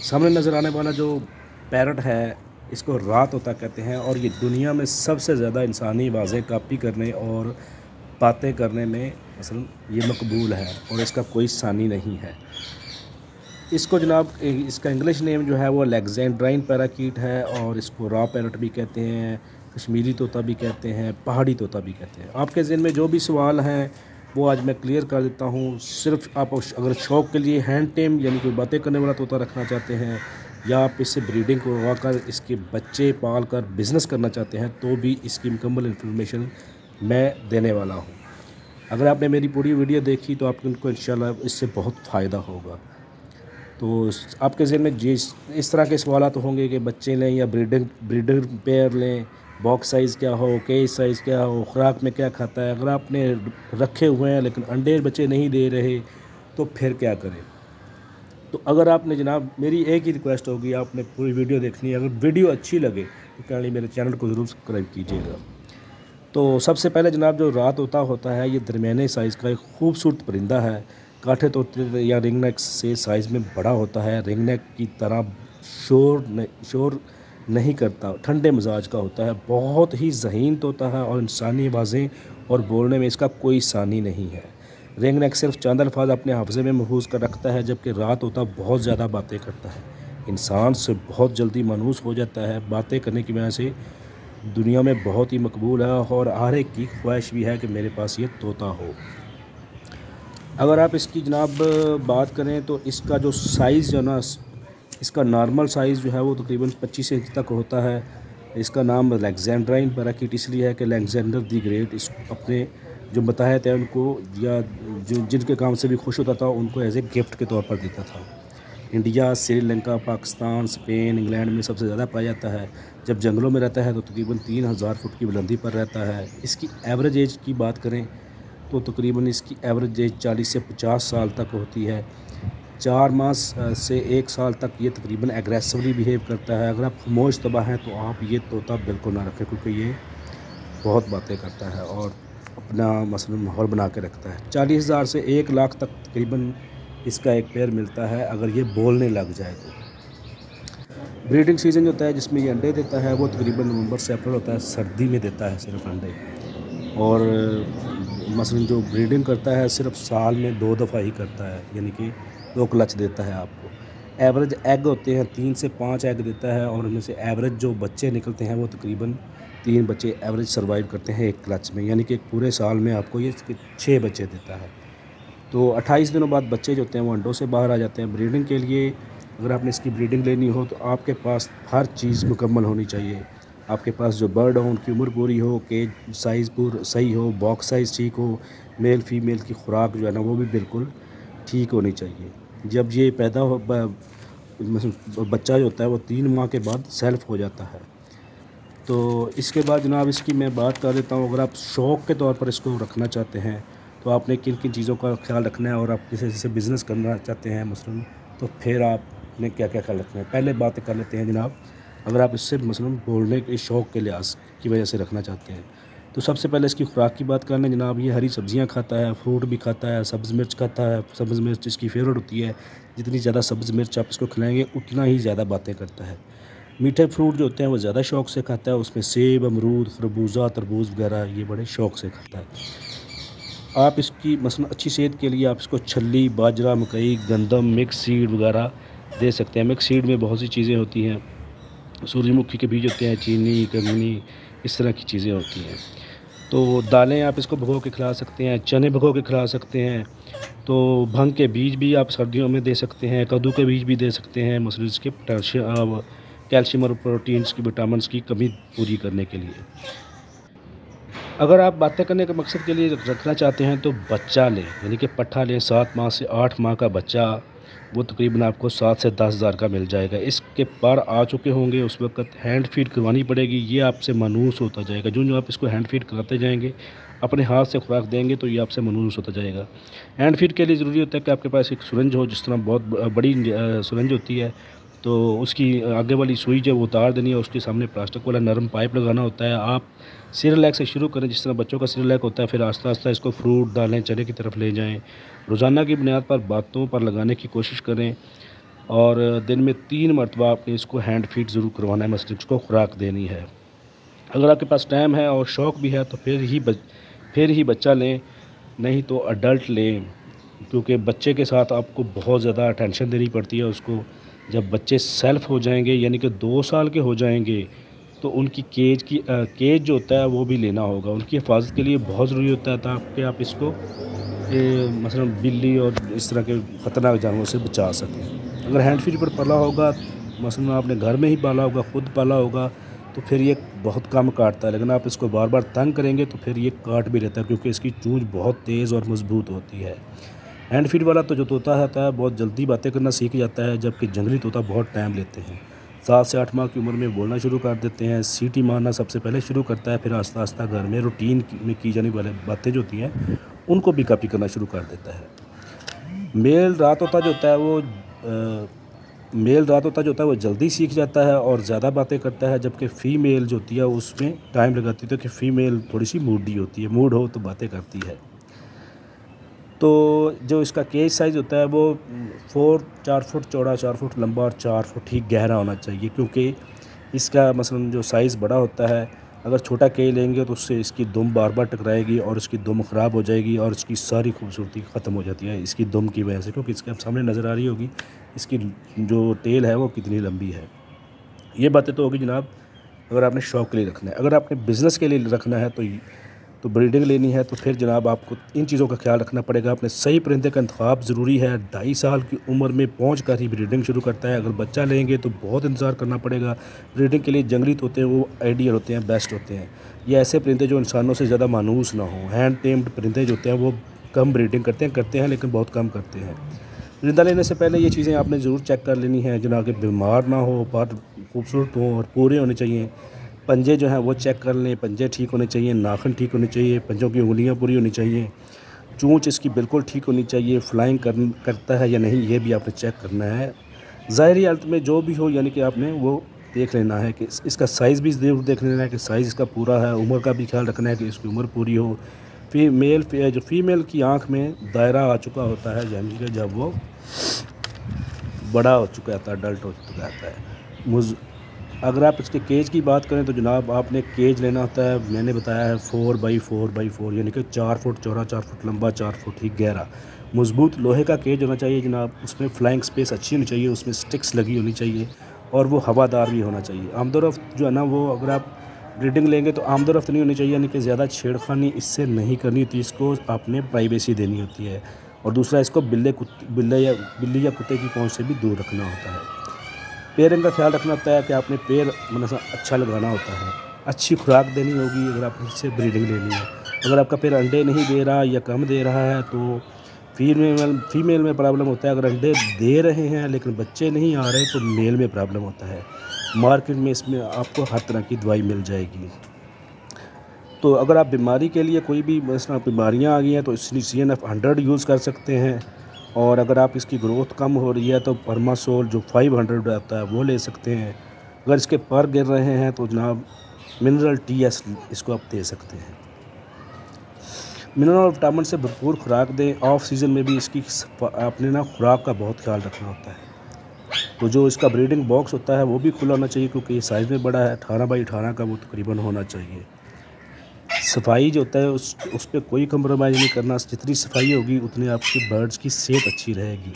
सामने नज़र आने वाला जो पैरट है, इसको रात होता कहते हैं और ये दुनिया में सबसे ज़्यादा इंसानी आवाज़ें कापी करने और बातें करने में असल ये मकबूल है और इसका कोई सानी नहीं है। इसको जनाब, इसका इंग्लिश नेम जो है वो अलेक्जेंड्राइन पैराकीट है और इसको रॉ पैरट भी कहते हैं, कश्मीरी तोता भी कहते हैं, पहाड़ी तोता भी कहते हैं। आपके ज़हन में जो भी सवाल हैं वो आज मैं क्लियर कर देता हूँ, सिर्फ़ आप अगर शौक़ के लिए हैंड टेम यानी कोई बातें करने वाला तोता रखना चाहते हैं, या आप इससे ब्रीडिंग करवा कर इसके बच्चे पाल कर बिज़नेस करना चाहते हैं तो भी इसकी मुकम्मल इन्फॉर्मेशन मैं देने वाला हूँ। अगर आपने मेरी पूरी वीडियो देखी तो आपको इन इससे बहुत फ़ायदा होगा। तो आपके जहन में जिस इस तरह के सवाल होंगे कि बच्चे लें या ब्रीडिंग ब्रीडर पेयर लें बॉक्स साइज़ क्या हो केज साइज़ क्या हो, खुराक में क्या खाता है, अगर आपने रखे हुए हैं लेकिन अंडे बच्चे नहीं दे रहे तो फिर क्या करें? तो अगर आपने जनाब, मेरी एक ही रिक्वेस्ट होगी, आपने पूरी वीडियो देखनी है, अगर वीडियो अच्छी लगे तो क्या मेरे चैनल को ज़रूर सब्सक्राइब कीजिएगा। तो सबसे पहले जनाब, जो रात होता होता है, ये दरमियाने साइज़ का एक खूबसूरत परिंदा है। काठे तोते या रिंग नेक से साइज़ में बड़ा होता है। रिंग नेक की तरह शोर शोर नहीं करता। ठंडे मिजाज का होता है। बहुत ही जहीन तोता है और इंसानी आवाज़ें और बोलने में इसका कोई सानी नहीं है। रिंग नेक सिर्फ़ चंद अल्फाज अपने हाफजे में महफूज कर रखता है, जबकि रात होता बहुत ज़्यादा बातें करता है। इंसान से बहुत जल्दी मानूस हो जाता है। बातें करने की वजह से दुनिया में बहुत ही मकबूल है और हर एक की ख्वाहिश भी है कि मेरे पास ये तोता हो। अगर आप इसकी जनाब बात करें तो इसका जो साइज़ जो ना इसका नॉर्मल साइज़ जो है वो तकरीबन पच्चीस इंच तक होता है। इसका नाम अलेक्जेंड्राइन पैराकीट इसलिए है कि अलेक्जेंडर दी ग्रेट इस अपने जो बताया थे उनको, या जो जिनके काम से भी खुश होता था, उनको एज ए गिफ्ट के तौर पर देता था। India, Sri Lanka, Pakistan, Spain, England में सबसे ज़्यादा पाया जाता है। जब जंगलों में रहता है तो तकरीबन तीन हज़ार फुट की बुलंदी पर रहता है। इसकी एवरेज एज की बात करें तो तकरीबन इसकी एवरेज एज चालीस से पचास साल तक होती है। चार मास से एक साल तक ये तकरीबन एग्रेसिवली बिहेव करता है। अगर आप खामोश तबाह हैं तो आप ये तोता बिल्कुल ना रखें, क्योंकि ये बहुत बातें करता है और अपना मसलन माहौल बना के रखता है। चालीस हज़ार से एक लाख तक तकरीबन इसका एक पेयर मिलता है, अगर ये बोलने लग जाए तो। ब्रीडिंग सीज़न जो होता है, जिसमें ये अंडे देता है, वो तकरीबन नवंबर से अप्रैल होता है, सर्दी में देता है सिर्फ़ अंडे। और मसलन जो ब्रीडिंग करता है, सिर्फ़ साल में दो दफ़ा ही करता है, यानी कि दो क्लच देता है आपको। एवरेज एग होते हैं, तीन से पाँच एग देता है और उनमें से एवरेज जो बच्चे निकलते हैं वो तकरीबन तीन बच्चे एवरेज सर्वाइव करते हैं एक क्लच में। यानी कि पूरे साल में आपको ये छः बच्चे देता है। तो अट्ठाईस दिनों बाद बच्चे जो होते हैं वो अंडों से बाहर आ जाते हैं। ब्रीडिंग के लिए अगर आपने इसकी ब्रीडिंग लेनी हो तो आपके पास हर चीज़ मुकम्मल होनी चाहिए। आपके पास जो बर्ड हो, उनकी उम्र पूरी हो, केज साइज़ पूर सही हो, बॉक्स साइज़ ठीक हो, मेल फीमेल की खुराक जो है ना वो भी बिल्कुल ठीक होनी चाहिए। जब ये पैदा हो बच्चा जो होता है वो तीन माह के बाद सेल्फ हो जाता है। तो इसके बाद जनाब इसकी मैं बात कर देता हूँ, अगर आप शौक़ के तौर पर इसको रखना चाहते हैं तो आपने किन किन चीज़ों का ख्याल रखना है और आप किसी जैसे बिज़नेस करना चाहते हैं मसलन तो फिर आपने क्या क्या ख्याल रखना है? पहले बातें कर लेते हैं जनाब, अगर आप इससे मसलन बोलने के शौक़ के लिहाज की वजह से रखना चाहते हैं तो सबसे पहले इसकी खुराक की बात करें, जनाब, ये हरी सब्ज़ियाँ खाता है, फ्रूट भी खाता है, सब्ज़ मिर्च खाता है, सब्ज़ मिर्च इसकी फेवरेट होती है। जितनी ज़्यादा सब्ज़ मिर्च आप इसको खिलाएँगे, उतना ही ज़्यादा बातें करता है। मीठे फ्रूट जो होते हैं, वो ज़्यादा शौक से खाता है, उसमें सेब, अमरूद, खरबूजा, तरबूज वगैरह, ये बड़े शौक से खाता है। आप इसकी मसलन, अच्छी सेहत के लिए आप इसको छली बाजरा, मकई, गंदम, मिक्स सीड वगैरह दे सकते हैं। मिक्स सीड में बहुत सी चीज़ें होती हैं। सूर्यमुखी के बीज होते हैं, चीनी कमीनी इस तरह की चीज़ें होती हैं। तो दालें आप इसको भगो के खिला सकते हैं, चने भगो के खिला सकते हैं तो भंग के बीज भी आप सर्दियों में दे सकते हैं, कद्दू के बीज भी दे सकते हैं मसलन इसके कैल्शियम और प्रोटीन्स की विटामिन की कमी पूरी करने के लिए। अगर आप बातें करने के मकसद के लिए रखना चाहते हैं तो बच्चा लें, यानी कि पट्ठा लें, सात माह से आठ माह का बच्चा वो तकरीबन आपको सात से दस हज़ार का मिल जाएगा। इसके पार आ चुके होंगे, उस वक्त हैंड फ़ीड करवानी पड़ेगी, ये आपसे मानूस होता जाएगा। जो जो आप इसको हैंड फ़ीड कराते जाएँगे, अपने हाथ से खुराक देंगे तो ये आपसे मनूस होता जाएगा। हैंड फ़ीड के लिए ज़रूरी होता है कि आपके पास एक सुरंज हो, जिस तरह बहुत बड़ी सुरंज होती है। तो उसकी आगे वाली सुई जब उतार देनी है उसके सामने प्लास्टिक वाला नरम पाइप लगाना होता है। आप सिर से शुरू करें जिस तरह बच्चों का सिर होता है फिर आस्ता आस्ता इसको फ्रूट दालें चने की तरफ़ ले जाएँ। रोज़ाना की बुनियाद पर बातों पर लगाने की कोशिश करें और दिन में तीन मरतबा आपने इसको हैंड फ़ीड ज़रूर करवाना है मतलब को खुराक देनी है। अगर आपके पास टाइम है और शौक़ भी है तो फिर ही बच, फिर ही बच्चा लें नहीं तो अडल्ट लें क्योंकि बच्चे के साथ आपको बहुत ज़्यादा अटेंशन देनी पड़ती है उसको। जब बच्चे सेल्फ़ हो जाएँगे यानी कि दो साल के हो जाएँगे तो उनकी केज की आ, केज जो होता है वो भी लेना होगा। उनकी हिफाजत के लिए बहुत ज़रूरी होता है ताकि आप इसको मसलन बिल्ली और इस तरह के ख़तरनाक जानवरों से बचा सकें। अगर हैंड फ़ीड पर पला होगा मसलन आपने घर में ही पाला होगा ख़ुद पाला होगा तो फिर ये बहुत कम काटता है। लेकिन आप इसको बार बार तंग करेंगे तो फिर ये काट भी रहता है क्योंकि इसकी चूँच बहुत तेज़ और मज़बूत होती है। हैंड फ़ीड वाला तो जो तोता होता है बहुत जल्दी बातें करना सीख जाता है जबकि जंगली तोता बहुत टाइम लेते हैं। सात से आठ माह की उम्र में बोलना शुरू कर देते हैं सीटी मारना सबसे पहले शुरू करता है फिर आस्ता आस्ता घर में रूटीन में की जाने वाली बातें जो होती हैं उनको भी कापी करना शुरू कर देता है। मेल रात होता जो होता है वो आ, मेल रात होता जो होता है वो जल्दी सीख जाता है और ज़्यादा बातें करता है जबकि फ़ीमेल जो होती है उसमें टाइम लगाती है तो कि फ़ीमेल थोड़ी सी मूडी होती है मूड हो तो बातें करती है। तो जो इसका केज साइज़ होता है वो फोर चार फुट चौड़ा, चार फुट लंबा और चार फुट ही गहरा होना चाहिए, क्योंकि इसका मसलन जो साइज़ बड़ा होता है, अगर छोटा केज लेंगे तो उससे इसकी दुम बार बार टकराएगी और उसकी दुम ख़राब हो जाएगी और इसकी सारी खूबसूरती ख़त्म हो जाती है इसकी दुम की वजह से, क्योंकि इसके सामने नज़र आ रही होगी, इसकी जो टेल है वो कितनी लंबी है। ये बातें तो होगी जनाब, अगर आपने शौक़ के लिए रखना है, अगर आपने बिज़नेस के लिए रखना है तो तो ब्रीडिंग लेनी है तो फिर जनाब आपको इन चीज़ों का ख्याल रखना पड़ेगा। अपने सही परिंदे का इंतखब ज़रूरी है। ढाई साल की उम्र में पहुँच कर ही ब्रीडिंग शुरू करता है। अगर बच्चा लेंगे तो बहुत इंतज़ार करना पड़ेगा। ब्रीडिंग के लिए जंगली होते हैं वो आइडियल होते हैं बेस्ट होते हैं। ये ऐसे परिंदे जो इंसानों से ज़्यादा मानूस ना हों। हैंड टेम्ड परिंदे जो होते हैं, वो कम ब्रीडिंग करते हैं करते हैं, लेकिन बहुत कम करते हैं। परिंदा लेने से पहले ये चीज़ें आपने ज़रूर चेक कर लेनी है जना कि बीमार ना हो बहुत खूबसूरत हों और पूरे होने चाहिए। पंजे जो हैं वो चेक कर लें, पंजे ठीक होने चाहिए, नाखन ठीक होने चाहिए, पंजों की उंगलियाँ पूरी होनी चाहिए। चूँच इसकी बिल्कुल ठीक होनी चाहिए फ्लाइंग कर, करता है या नहीं, ये भी आपने चेक करना है। ज़ाहरी हालत में जो भी हो, यानी कि आपने वो देख लेना है कि इसका साइज़ भी ज़रूर देख लेना है कि साइज़ इसका पूरा है, उम्र का भी ख्याल रखना है कि इसकी उम्र पूरी हो। फीमेल जो फीमेल की आँख में दायरा आ चुका होता है, यानी कि जब वो बड़ा हो चुका है अडल्ट हो चुका है अगर आप इसके केज की बात करें तो जनाब आपने केज लेना होता है, मैंने बताया है four by four by four यानी कि चार फुट चौड़ा, चार फुट लंबा, चार फुट ही गहरा। मज़बूत लोहे का केज होना चाहिए जनाब, उसमें फ्लाइंग स्पेस अच्छी होनी चाहिए, उसमें स्टिक्स लगी होनी चाहिए और वो हवादार भी होना चाहिए। आमदोरफ्त जो है ना, वो अगर आप ब्रीडिंग लेंगे तो आमदोरफ्त नहीं होनी चाहिए, यानी कि ज़्यादा छेड़खानी इससे नहीं करनी होती, इसको आपने प्राइवेसी देनी होती है। और दूसरा, इसको बिल्ले कुत्ते बिल्ले या, बिल्ली या कुत्ते की पहुँच से भी दूर रखना होता है। पेयरिंग का ख्याल रखना होता है कि आपने पेड़ मतलब अच्छा लगाना होता है। अच्छी खुराक देनी होगी अगर आपने इससे ब्रीडिंग लेनी है। अगर आपका पेड़ अंडे नहीं दे रहा या कम दे रहा है तो फीमेल फीमेल में प्रॉब्लम होता है। अगर अंडे दे रहे हैं लेकिन बच्चे नहीं आ रहे तो मेल में प्रॉब्लम होता है। मार्केट में इसमें आपको हर तरह की दवाई मिल जाएगी। तो अगर आप बीमारी के लिए कोई भी बीमारियाँ आ गई हैं तो इसलिए C N F hundred use कर सकते हैं। और अगर आप इसकी ग्रोथ कम हो रही है तो परमासोल जो 500 आता है, वो ले सकते हैं। अगर इसके पर गिर रहे हैं तो जनाब मिनरल टी एस इसको आप दे सकते हैं। मिनरल विटामिन से भरपूर खुराक दें। ऑफ़ सीज़न में भी इसकी आपने ना खुराक का बहुत ख्याल रखना होता है। तो जो इसका ब्रीडिंग बॉक्स होता है, वो भी खुला होना चाहिए क्योंकि ये साइज़ में बड़ा है। अठारह बाई अठारह का वो तकरीबन होना चाहिए। सफ़ाई जो होता है, उस उस पर कोई कंप्रोमाइज़ नहीं करना। जितनी सफ़ाई होगी, उतनी आपकी बर्ड्स की सेहत अच्छी रहेगी।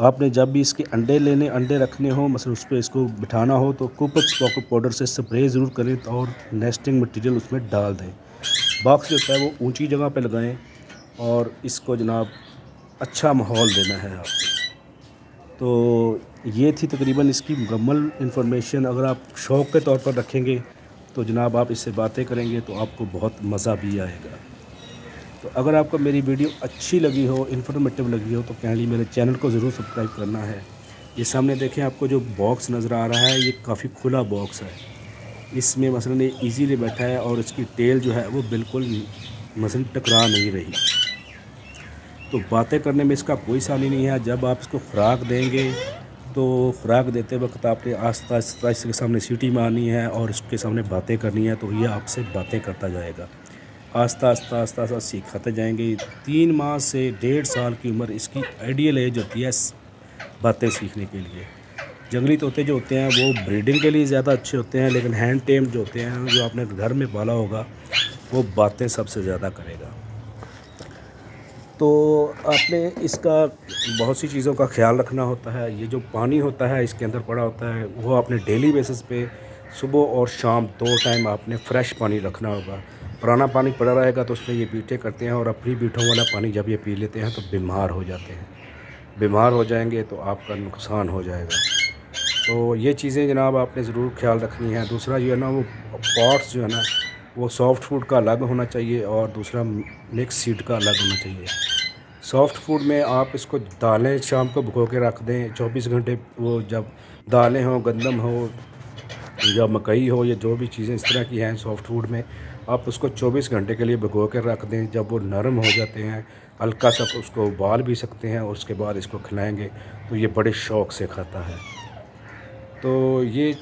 आपने जब भी इसके अंडे लेने, अंडे रखने हो मतलब उस पर इसको बिठाना हो तो पॉकेट पाउडर से स्प्रे ज़रूर करें और नेस्टिंग मटेरियल उसमें डाल दें। बॉक्स जो होता है, वो ऊँची जगह पे लगाएँ और इसको जनाब अच्छा माहौल देना है आपको। तो ये थी तकरीबन इसकी मुकम्मल इन्फॉर्मेशन अगर आप शौक़ के तौर पर रखेंगे तो जनाब आप इससे बातें करेंगे तो आपको बहुत मज़ा भी आएगा। तो अगर आपको मेरी वीडियो अच्छी लगी हो इन्फॉर्मेटिव लगी हो तो कैंडली मेरे चैनल को ज़रूर सब्सक्राइब करना है। ये सामने देखें आपको जो बॉक्स नज़र आ रहा है, ये काफ़ी खुला बॉक्स है। इसमें मसलन ये ईजीली बैठा है और इसकी टेल जो है वो बिल्कुल मसलन टकरा नहीं रही। तो बातें करने में इसका कोई सानी नहीं है। जब आप इसको खुराक देंगे तो खुराक देते वक्त आपने आस्ता आस्ता इसके सामने सीटी मारनी है और इसके सामने बातें करनी है तो ये आपसे बातें करता जाएगा। आस्ता आस्ता आस्ता आस्ता सीखाते जाएँगे। तीन माह से डेढ़ साल की उम्र इसकी आइडियल एज होती है बातें सीखने के लिए। जंगली तोते जो होते हैं, वो ब्रीडिंग के लिए ज़्यादा अच्छे होते हैं, लेकिन हैंड टेम जो होते हैं, जो आपने घर में पाला होगा, वो बातें सबसे ज़्यादा करेगा। तो आपने इसका बहुत सी चीज़ों का ख्याल रखना होता है। ये जो पानी होता है, इसके अंदर पड़ा होता है, वो आपने डेली बेसिस पे सुबह और शाम दो टाइम आपने फ्रेश पानी रखना होगा। पुराना पानी पड़ा रहेगा तो उसमें ये बीटे करते हैं और अपनी बीटों वाला पानी जब ये पी लेते हैं तो बीमार हो जाते हैं। बीमार हो जाएँगे तो आपका नुकसान हो जाएगा। तो ये चीज़ें जनाब आपने ज़रूर ख्याल रखनी है। दूसरा जो है ना, वो पॉट्स जो है ना, वो सॉफ्ट फ़ूड का अलग होना चाहिए और दूसरा मिक्स सीड का अलग होना चाहिए। सॉफ्ट फ़ूड में आप इसको दालें शाम को भुगो के रख दें 24 घंटे वो जब दालें हों, गंदम हो, या मकई हो, या जो भी चीज़ें इस तरह की हैं सॉफ्ट फ़ूड में, आप उसको 24 घंटे के लिए भिगो कर रख दें। जब वो नरम हो जाते हैं, हल्का सा उसको उबाल भी सकते हैं और उसके बाद इसको खिलाएँगे तो ये बड़े शौक़ से खाता है। तो ये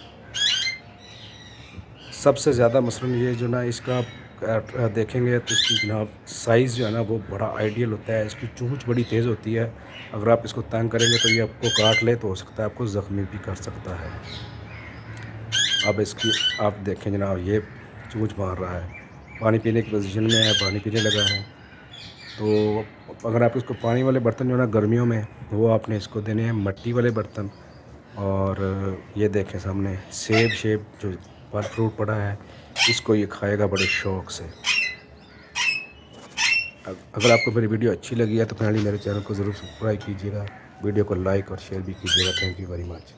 सबसे ज़्यादा मसलन ये जो ना इसका देखेंगे तो इसकी जनाब साइज़ जो है ना, वो बड़ा आइडियल होता है। इसकी चूँच बड़ी तेज़ होती है। अगर आप इसको तंग करेंगे तो ये आपको काट ले तो हो सकता है आपको ज़ख्मी भी कर सकता है। अब इसकी, आप देखें जनाब, ये चूँच मार रहा है। पानी पीने की पोजिशन में है, पानी पीने लगा है। तो अगर आप इसको पानी वाले बर्तन जो है ना, गर्मियों में, वो आपने इसको देने हैं, मट्टी वाले बर्तन। और ये देखें सामने, सेब शेब जो फल फ्रूट पड़ा है। इसको ये खाएगा बड़े शौक़ से। अगर आपको मेरी वीडियो अच्छी लगी है तो फाइनली मेरे चैनल को ज़रूर सब्सक्राइब कीजिएगा। वीडियो को लाइक और शेयर भी कीजिएगा। Thank you very much